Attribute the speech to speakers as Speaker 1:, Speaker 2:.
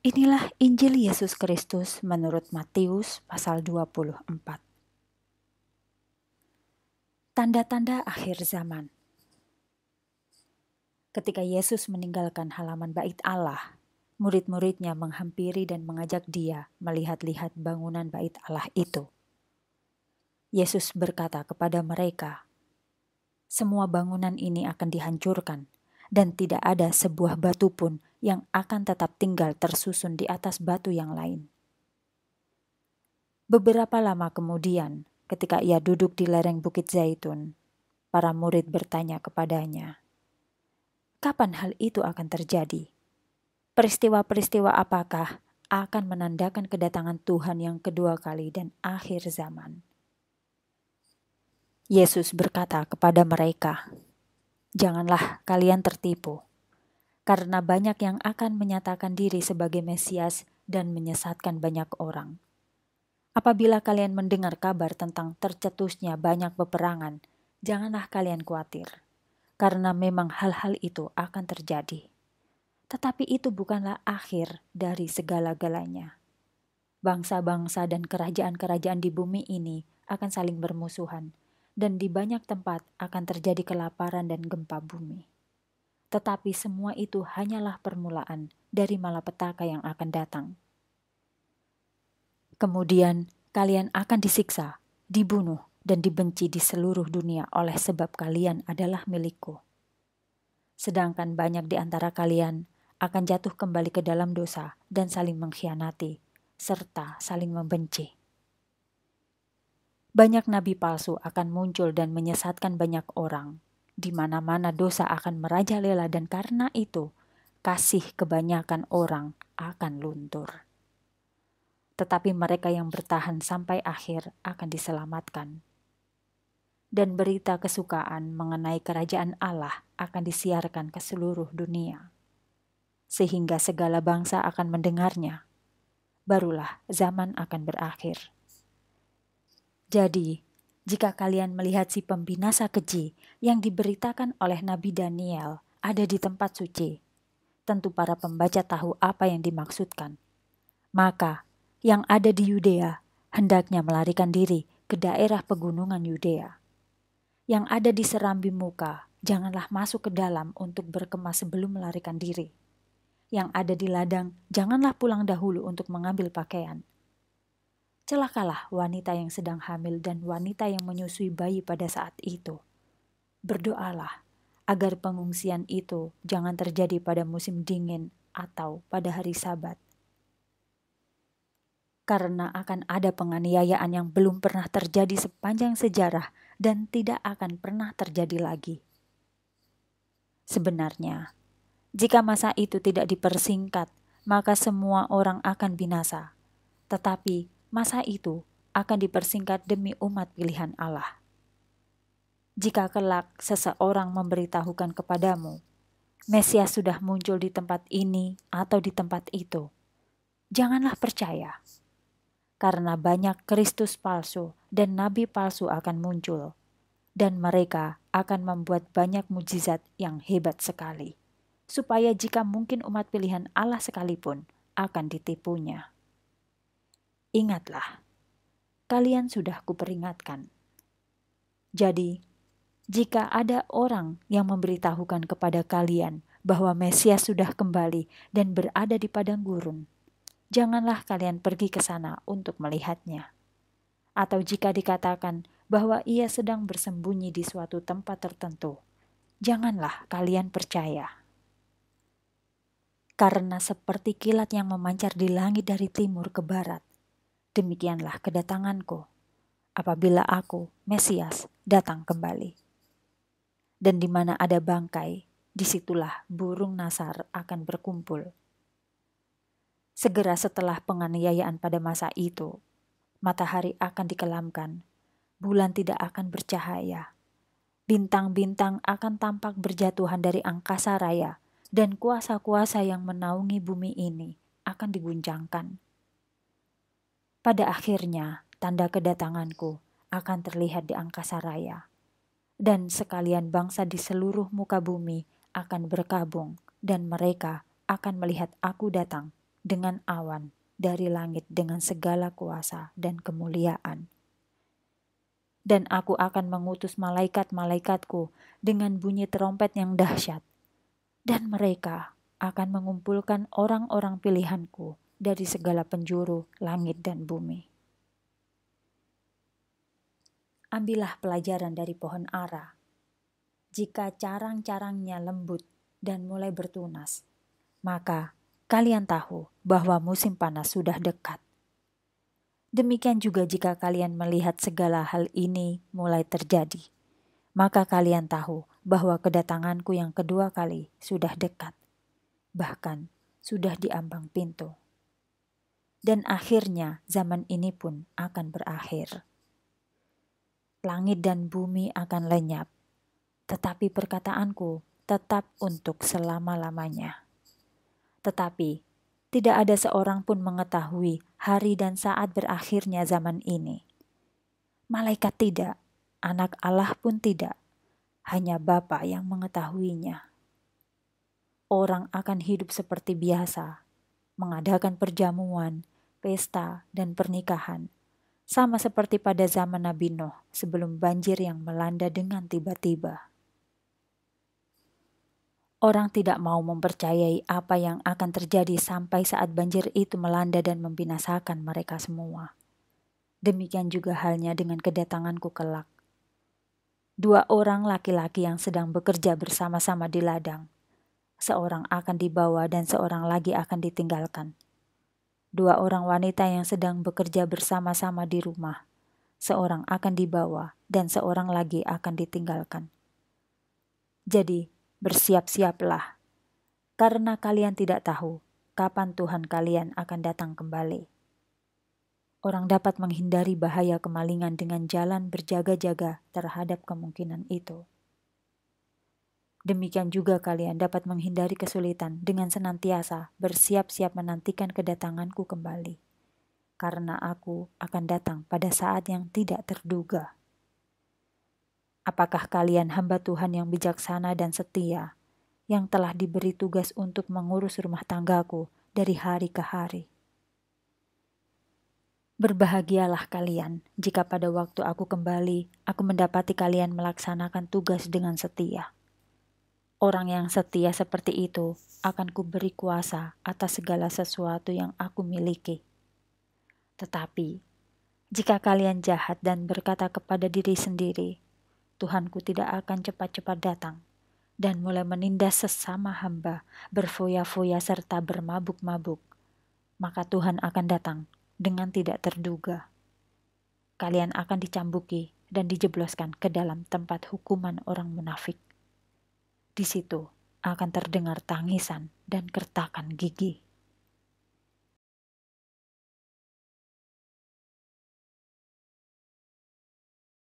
Speaker 1: Inilah Injil Yesus Kristus menurut Matius pasal 24. Tanda-tanda akhir zaman. Ketika Yesus meninggalkan halaman bait Allah, murid-muridnya menghampiri dan mengajak dia melihat-lihat bangunan bait Allah itu. Yesus berkata kepada mereka, "Semua bangunan ini akan dihancurkan, dan tidak ada sebuah batu pun yang akan tetap tinggal tersusun di atas batu yang lain. Beberapa lama kemudian, ketika ia duduk di lereng Bukit Zaitun, para murid bertanya kepadanya, "Kapan hal itu akan terjadi? Peristiwa-peristiwa apakah akan menandakan kedatangan Tuhan yang kedua kali dan akhir zaman?" Yesus berkata kepada mereka, "Janganlah kalian tertipu." Karena banyak yang akan menyatakan diri sebagai Mesias dan menyesatkan banyak orang. Apabila kalian mendengar kabar tentang tercetusnya banyak peperangan, janganlah kalian khawatir, karena memang hal-hal itu akan terjadi. Tetapi itu bukanlah akhir dari segala-galanya. Bangsa-bangsa dan kerajaan-kerajaan di bumi ini akan saling bermusuhan, dan di banyak tempat akan terjadi kelaparan dan gempa bumi tetapi semua itu hanyalah permulaan dari malapetaka yang akan datang. Kemudian kalian akan disiksa, dibunuh, dan dibenci di seluruh dunia oleh sebab kalian adalah milikku. Sedangkan banyak di antara kalian akan jatuh kembali ke dalam dosa dan saling mengkhianati, serta saling membenci. Banyak nabi palsu akan muncul dan menyesatkan banyak orang di mana-mana dosa akan merajalela dan karena itu kasih kebanyakan orang akan luntur. Tetapi mereka yang bertahan sampai akhir akan diselamatkan. Dan berita kesukaan mengenai kerajaan Allah akan disiarkan ke seluruh dunia. Sehingga segala bangsa akan mendengarnya. Barulah zaman akan berakhir. Jadi, jika kalian melihat si pembinasa keji yang diberitakan oleh Nabi Daniel ada di tempat suci, tentu para pembaca tahu apa yang dimaksudkan. Maka yang ada di Yudea hendaknya melarikan diri ke daerah pegunungan Yudea. Yang ada di serambi muka, janganlah masuk ke dalam untuk berkemas sebelum melarikan diri. Yang ada di ladang, janganlah pulang dahulu untuk mengambil pakaian celakalah wanita yang sedang hamil dan wanita yang menyusui bayi pada saat itu. Berdoalah agar pengungsian itu jangan terjadi pada musim dingin atau pada hari Sabat. Karena akan ada penganiayaan yang belum pernah terjadi sepanjang sejarah dan tidak akan pernah terjadi lagi. Sebenarnya, jika masa itu tidak dipersingkat, maka semua orang akan binasa. Tetapi masa itu akan dipersingkat demi umat pilihan Allah. Jika kelak seseorang memberitahukan kepadamu, Mesias sudah muncul di tempat ini atau di tempat itu, janganlah percaya. Karena banyak Kristus palsu dan nabi palsu akan muncul, dan mereka akan membuat banyak mujizat yang hebat sekali, supaya jika mungkin umat pilihan Allah sekalipun akan ditipunya. Ingatlah, kalian sudah kuperingatkan. Jadi, jika ada orang yang memberitahukan kepada kalian bahwa Mesias sudah kembali dan berada di padang gurun, janganlah kalian pergi ke sana untuk melihatnya. Atau jika dikatakan bahwa ia sedang bersembunyi di suatu tempat tertentu, janganlah kalian percaya. Karena seperti kilat yang memancar di langit dari timur ke barat, demikianlah kedatanganku apabila aku, Mesias, datang kembali. Dan di mana ada bangkai, di situlah burung nasar akan berkumpul. Segera setelah penganiayaan pada masa itu, matahari akan dikelamkan, bulan tidak akan bercahaya, bintang-bintang akan tampak berjatuhan dari angkasa raya, dan kuasa-kuasa yang menaungi bumi ini akan diguncangkan pada akhirnya, tanda kedatanganku akan terlihat di angkasa raya, dan sekalian bangsa di seluruh muka bumi akan berkabung, dan mereka akan melihat aku datang dengan awan dari langit dengan segala kuasa dan kemuliaan. Dan aku akan mengutus malaikat-malaikatku dengan bunyi terompet yang dahsyat, dan mereka akan mengumpulkan orang-orang pilihanku dari segala penjuru langit dan bumi. Ambillah pelajaran dari pohon ara. Jika carang-carangnya lembut dan mulai bertunas, maka kalian tahu bahwa musim panas sudah dekat. Demikian juga jika kalian melihat segala hal ini mulai terjadi, maka kalian tahu bahwa kedatanganku yang kedua kali sudah dekat, bahkan sudah di ambang pintu. Dan akhirnya zaman ini pun akan berakhir. Langit dan bumi akan lenyap, tetapi perkataanku tetap untuk selama-lamanya. Tetapi tidak ada seorang pun mengetahui hari dan saat berakhirnya zaman ini. Malaikat tidak, anak Allah pun tidak, hanya Bapa yang mengetahuinya. Orang akan hidup seperti biasa, mengadakan perjamuan, pesta, dan pernikahan, sama seperti pada zaman Nabi Nuh sebelum banjir yang melanda dengan tiba-tiba. Orang tidak mau mempercayai apa yang akan terjadi sampai saat banjir itu melanda dan membinasakan mereka semua. Demikian juga halnya dengan kedatanganku kelak. Dua orang laki-laki yang sedang bekerja bersama-sama di ladang. Seorang akan dibawa dan seorang lagi akan ditinggalkan. Dua orang wanita yang sedang bekerja bersama-sama di rumah. Seorang akan dibawa dan seorang lagi akan ditinggalkan. Jadi, bersiap-siaplah, karena kalian tidak tahu kapan Tuhan kalian akan datang kembali. Orang dapat menghindari bahaya kemalingan dengan jalan berjaga-jaga terhadap kemungkinan itu. Demikian juga kalian dapat menghindari kesulitan dengan senantiasa bersiap-siap menantikan kedatanganku kembali, karena aku akan datang pada saat yang tidak terduga. Apakah kalian hamba Tuhan yang bijaksana dan setia, yang telah diberi tugas untuk mengurus rumah tanggaku dari hari ke hari? Berbahagialah kalian jika pada waktu aku kembali, aku mendapati kalian melaksanakan tugas dengan setia. Orang yang setia seperti itu akan kuberi kuasa atas segala sesuatu yang aku miliki. Tetapi, jika kalian jahat dan berkata kepada diri sendiri, Tuhanku tidak akan cepat-cepat datang dan mulai menindas sesama hamba, berfoya-foya serta bermabuk-mabuk, maka Tuhan akan datang dengan tidak terduga. Kalian akan dicambuki dan dijebloskan ke dalam tempat hukuman orang munafik. Di situ akan terdengar tangisan dan kertakan gigi.